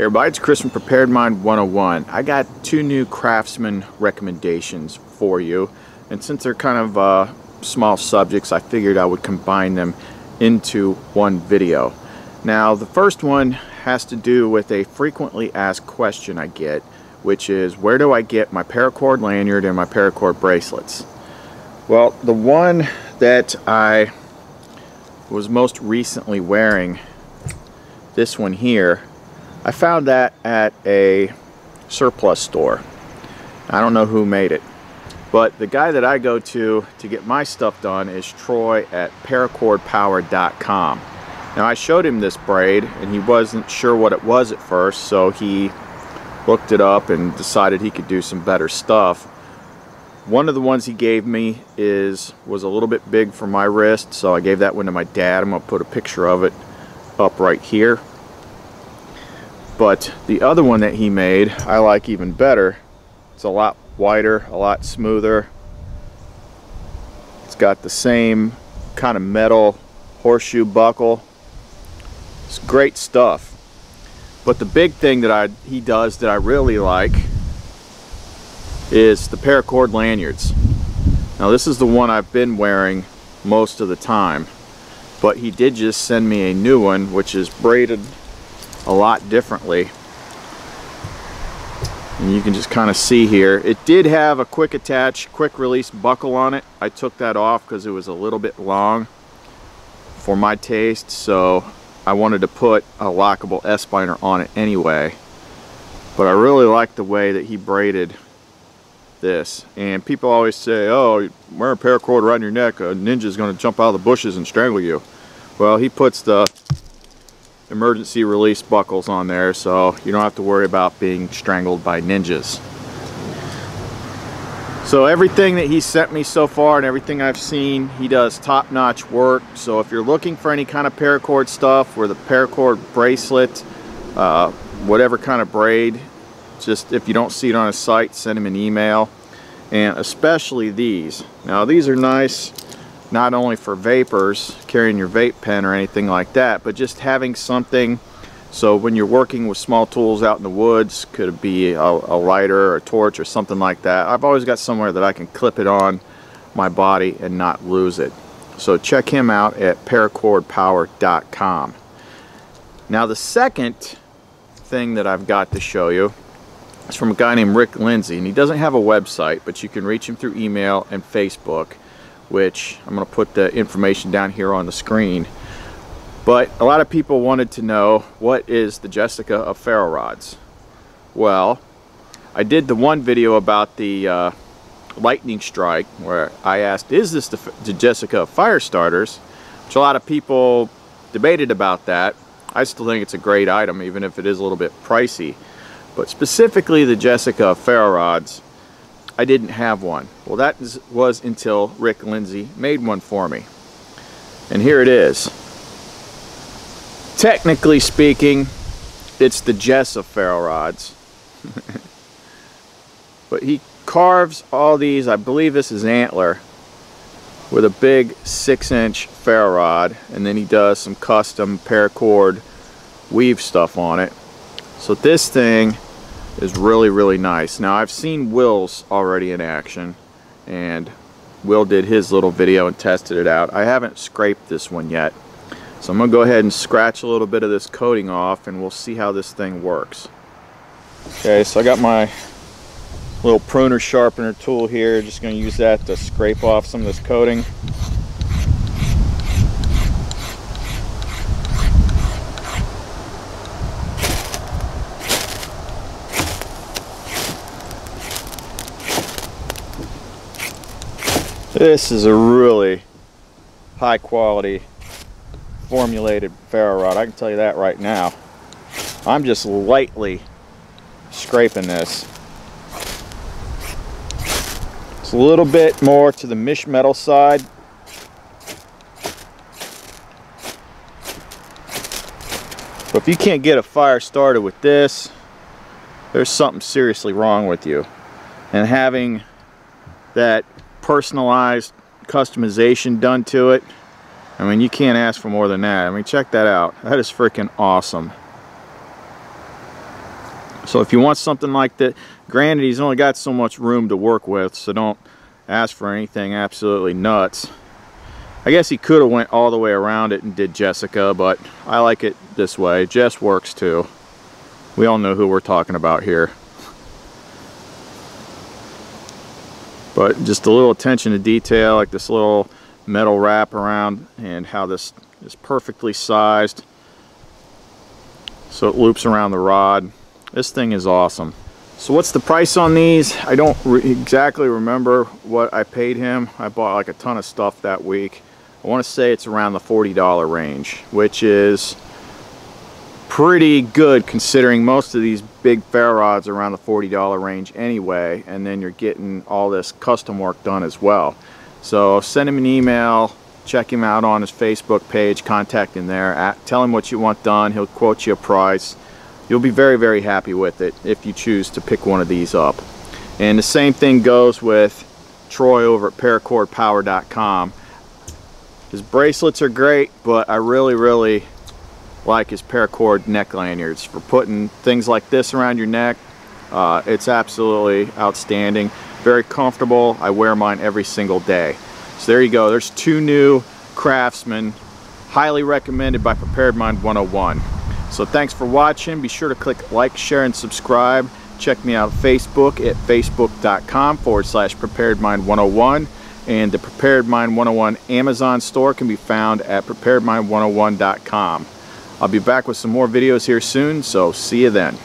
Everybody, it's Chris from Prepared Mind 101. I got two new Craftsman recommendations for you. And since they're kind of uh, small subjects, I figured I would combine them into one video. Now, the first one has to do with a frequently asked question I get, which is where do I get my paracord lanyard and my paracord bracelets? Well, the one that I was most recently wearing, this one here, I found that at a surplus store. I don't know who made it. But the guy that I go to to get my stuff done is Troy at paracordpower.com. Now I showed him this braid and he wasn't sure what it was at first so he looked it up and decided he could do some better stuff. One of the ones he gave me is was a little bit big for my wrist so I gave that one to my dad. I'm going to put a picture of it up right here. But the other one that he made, I like even better. It's a lot wider, a lot smoother. It's got the same kind of metal horseshoe buckle. It's great stuff. But the big thing that I he does that I really like is the paracord lanyards. Now this is the one I've been wearing most of the time. But he did just send me a new one which is braided a lot differently. And you can just kind of see here. It did have a quick attach, quick release buckle on it. I took that off because it was a little bit long for my taste. So I wanted to put a lockable S-biner on it anyway. But I really like the way that he braided this. And people always say, oh, wear a paracord around your neck, a ninja's going to jump out of the bushes and strangle you. Well, he puts the emergency release buckles on there so you don't have to worry about being strangled by ninjas. So everything that he sent me so far and everything I've seen, he does top-notch work. So if you're looking for any kind of paracord stuff or the paracord bracelet, uh, whatever kind of braid, just if you don't see it on his site, send him an email. And especially these. Now these are nice not only for vapors, carrying your vape pen or anything like that, but just having something so when you're working with small tools out in the woods, could it be a, a, lighter or a torch or something like that, I've always got somewhere that I can clip it on my body and not lose it. So check him out at paracordpower.com. Now the second thing that I've got to show you is from a guy named Rick Lindsey, and he doesn't have a website, but you can reach him through email and Facebook which I'm going to put the information down here on the screen. But a lot of people wanted to know what is the Jessica of ferro rods. Well, I did the one video about the uh, lightning strike where I asked, is this the, the Jessica fire starters? Which a lot of people debated about that. I still think it's a great item, even if it is a little bit pricey. But specifically the Jessica of ferro rods, I didn't have one. Well, that was until Rick Lindsey made one for me. And here it is. Technically speaking, it's the Jess of ferro rods. but he carves all these, I believe this is antler, with a big six inch ferro rod. And then he does some custom paracord weave stuff on it. So this thing is really, really nice. Now I've seen Will's already in action and Will did his little video and tested it out. I haven't scraped this one yet. So I'm going to go ahead and scratch a little bit of this coating off and we'll see how this thing works. Okay, so I got my little pruner sharpener tool here. Just going to use that to scrape off some of this coating. This is a really high quality formulated ferro rod. I can tell you that right now. I'm just lightly scraping this. It's a little bit more to the misch metal side. But if you can't get a fire started with this, there's something seriously wrong with you. And having that personalized customization done to it. I mean, you can't ask for more than that. I mean, check that out. That is freaking awesome. So if you want something like that, granted he's only got so much room to work with, so don't ask for anything absolutely nuts. I guess he could have went all the way around it and did Jessica, but I like it this way. Jess works too. We all know who we're talking about here. But just a little attention to detail, like this little metal wrap around and how this is perfectly sized. So it loops around the rod. This thing is awesome. So what's the price on these? I don't re exactly remember what I paid him. I bought like a ton of stuff that week. I want to say it's around the $40 range, which is pretty good considering most of these big ferro rods are around the $40 range anyway, and then you're getting all this custom work done as well. So send him an email, check him out on his Facebook page, contact him there, at, tell him what you want done, he'll quote you a price. You'll be very, very happy with it if you choose to pick one of these up. And the same thing goes with Troy over at paracordpower.com. His bracelets are great, but I really, really like his paracord neck lanyards for putting things like this around your neck. Uh, it's absolutely outstanding. Very comfortable. I wear mine every single day. So there you go. There's two new Craftsman. Highly recommended by Prepared Mind 101. So thanks for watching. Be sure to click like, share, and subscribe. Check me out Facebook at facebook.com forward slash Prepared Mind 101. And the Prepared Mind 101 Amazon store can be found at preparedmind101.com. I'll be back with some more videos here soon, so see you then.